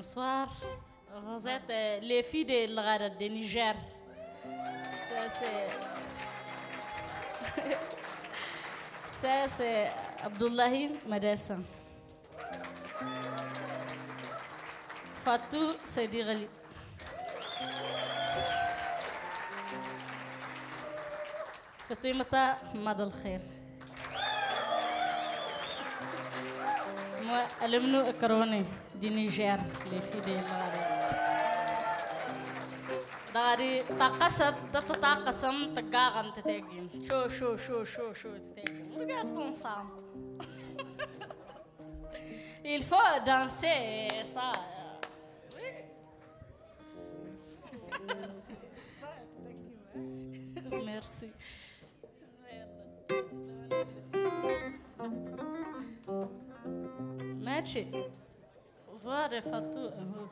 Bonsoir. Vous êtes euh, les filles de l'Ara de Niger. Ça, c'est. Ça, c'est Abdullahi Medessa. Fatou Sedirali. فاطمة مدى الخير أكروني دي نيجير les filles de l'Ara داري تقصد تتقسم تقاغم تتاقيم شو شو شو شو شو تتاقيم رجعت تنصام Il faut danser ça. Oui. Merci. internet? Var, fatura.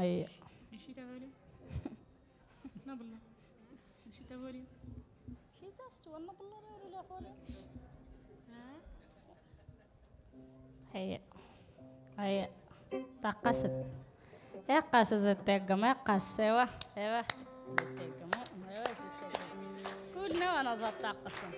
هي هي نشيت أغاني لا بالله. نشيت أغاني شي تاستو أنا بالله ولا فولي ها؟ هي هي تقصت يا قاس زتيقة ما قاس زتيقة ما أيوه زتيقة كلنا وأنا زبط قسم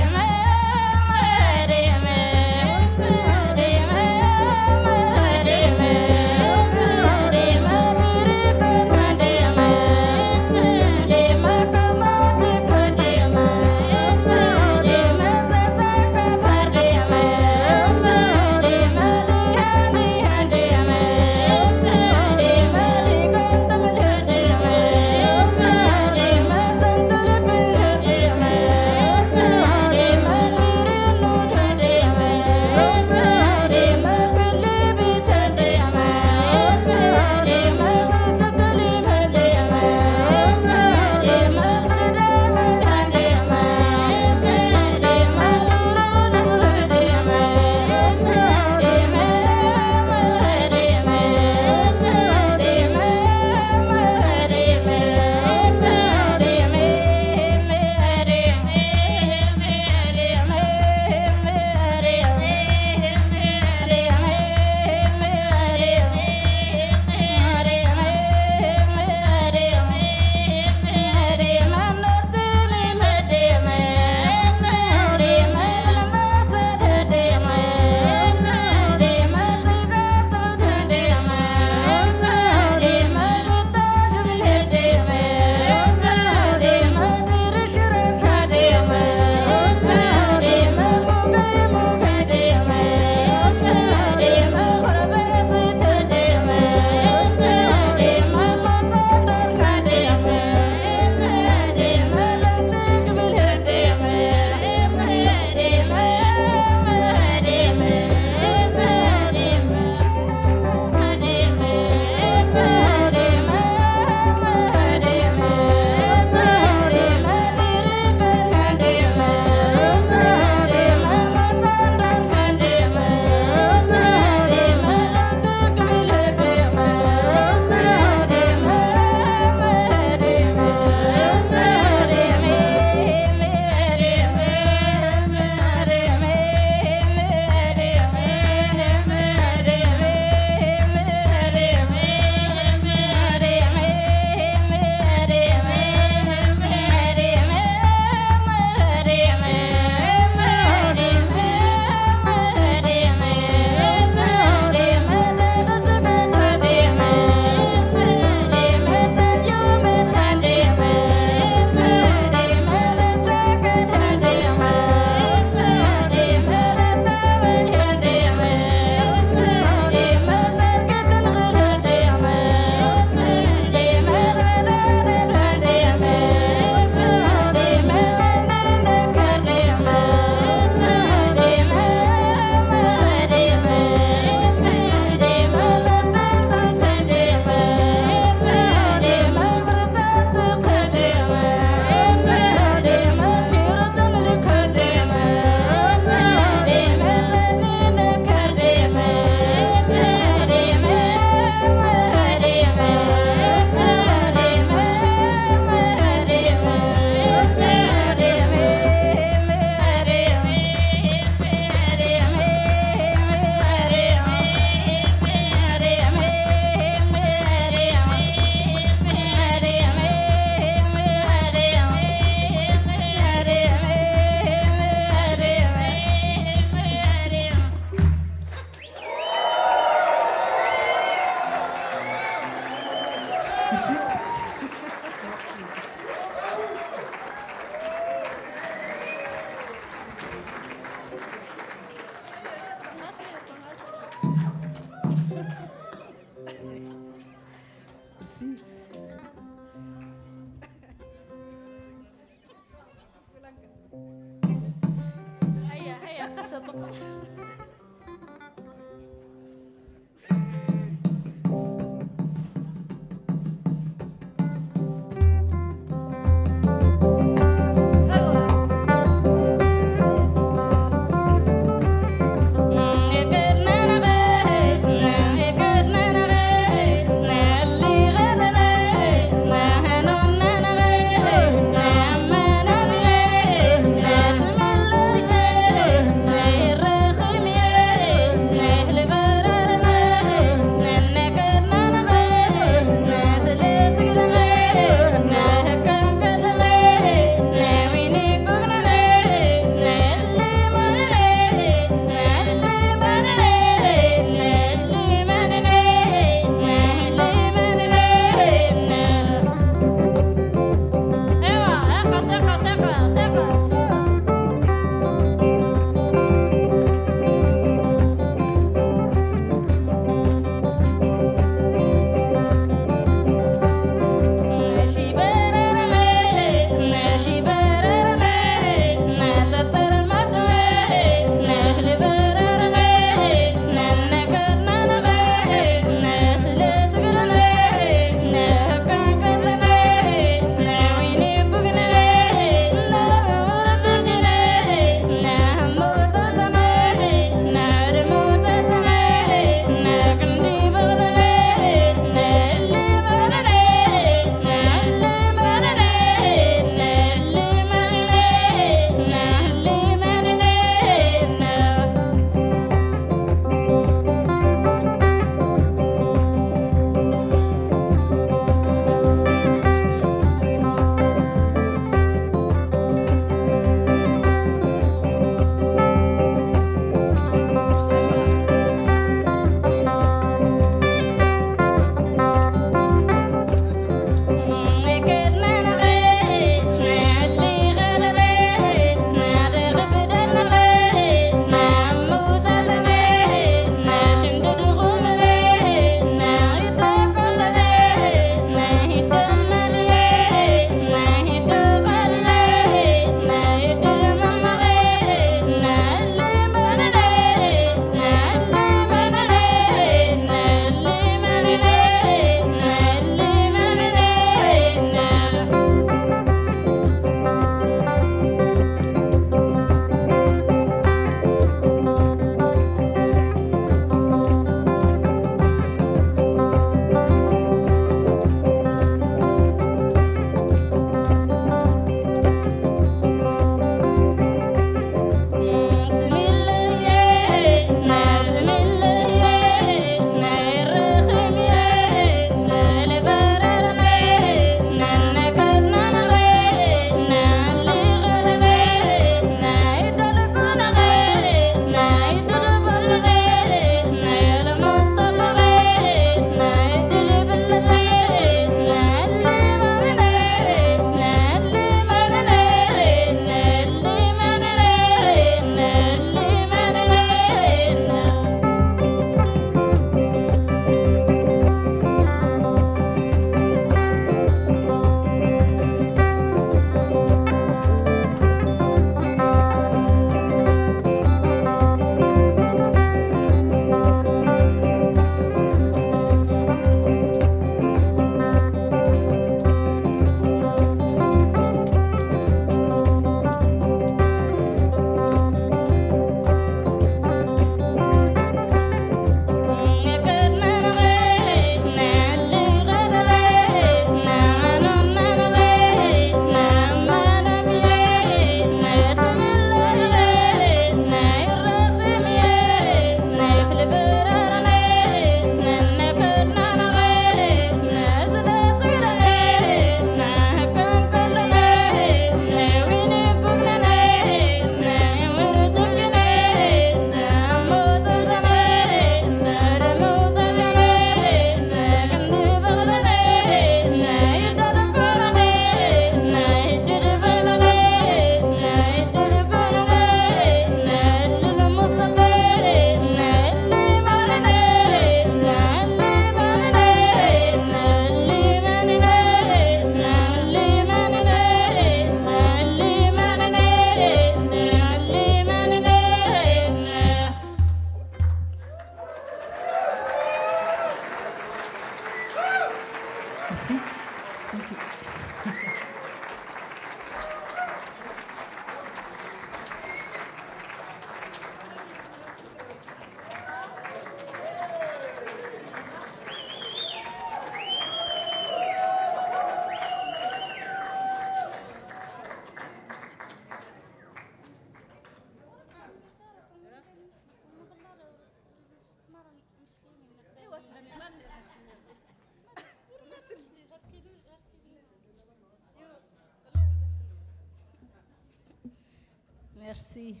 see.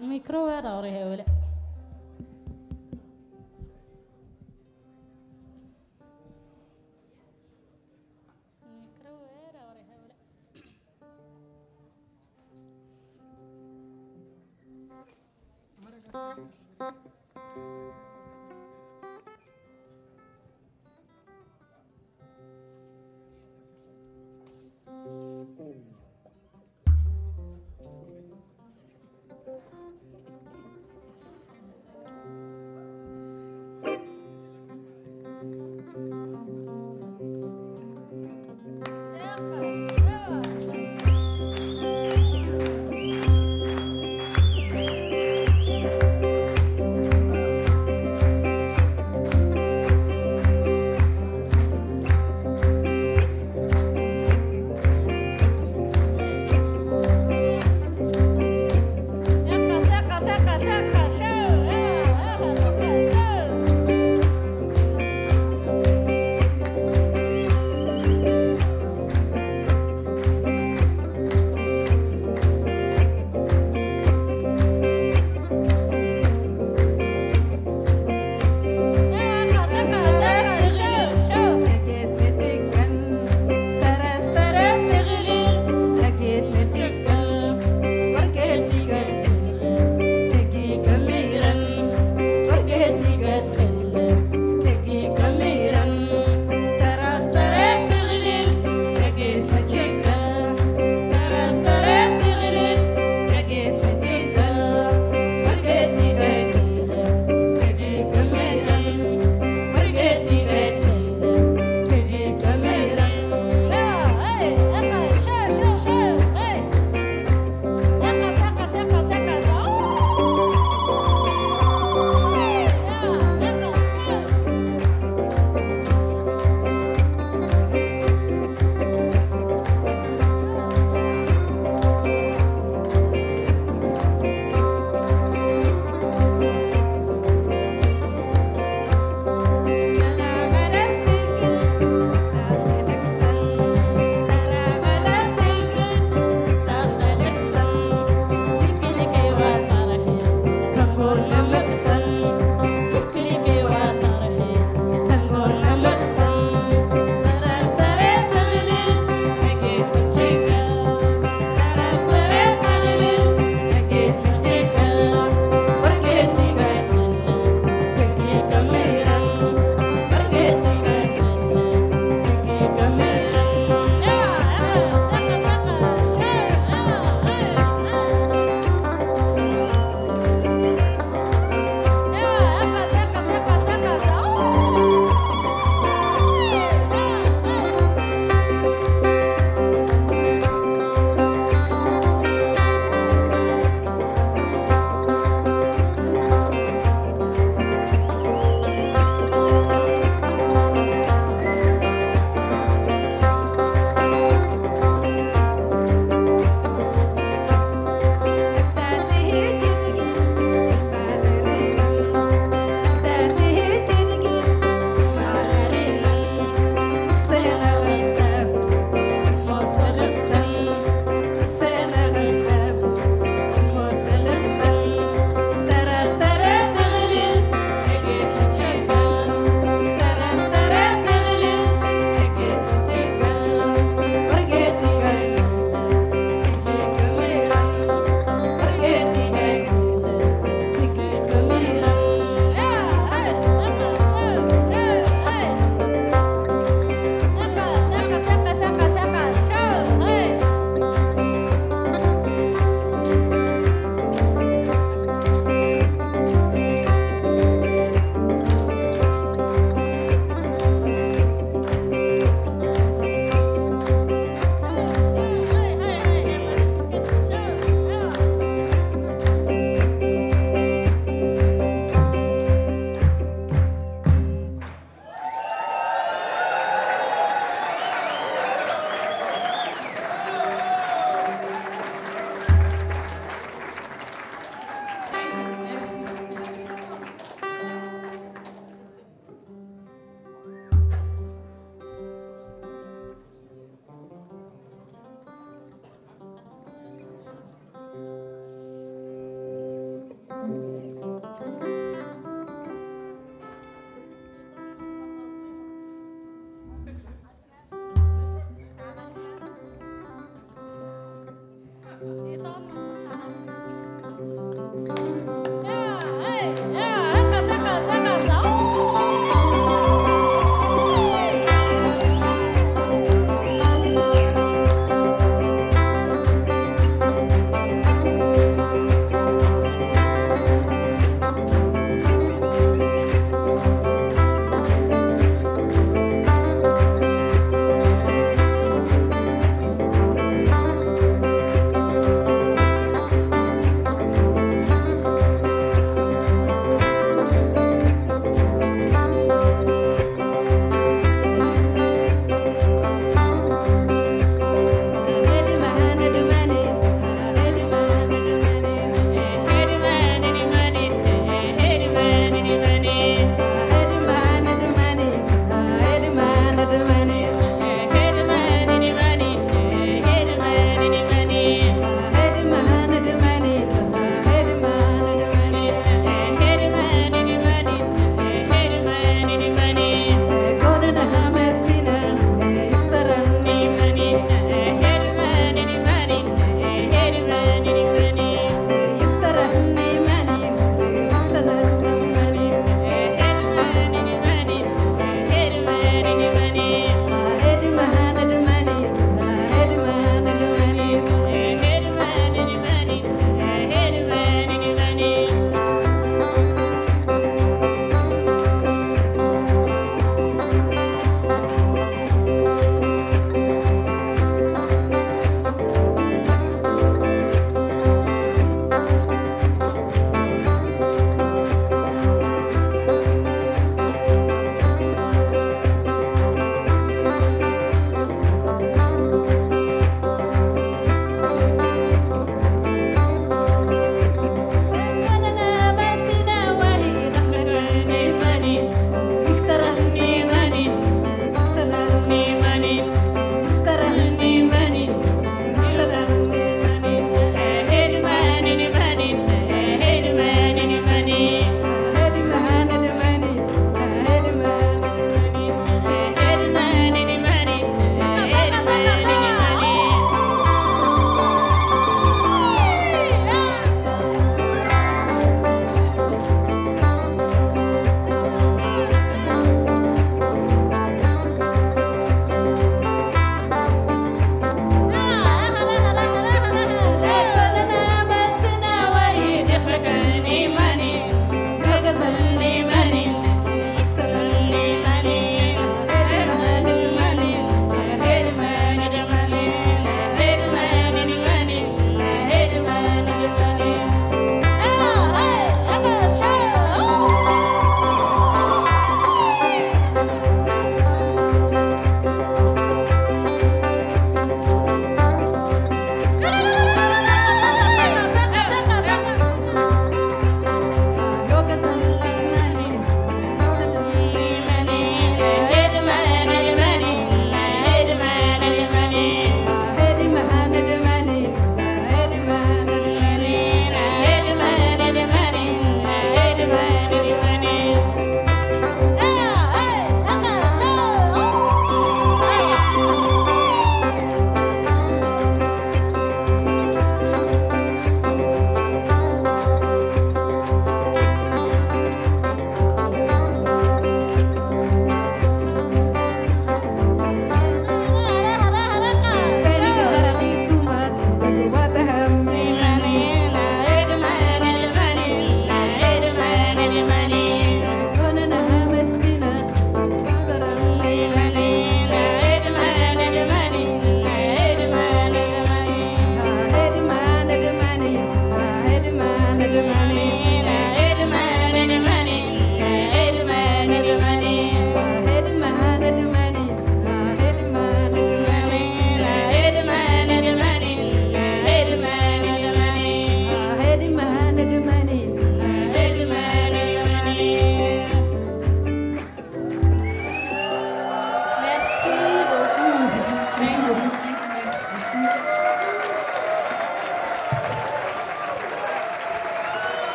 Micro era already.